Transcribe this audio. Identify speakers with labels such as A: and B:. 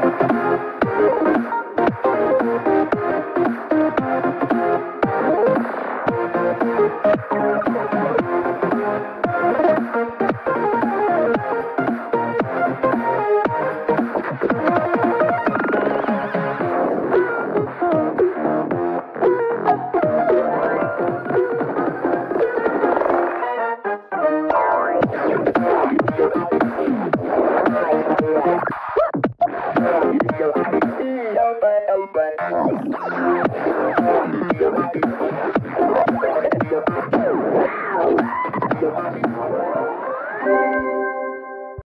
A: Thank you. open, open.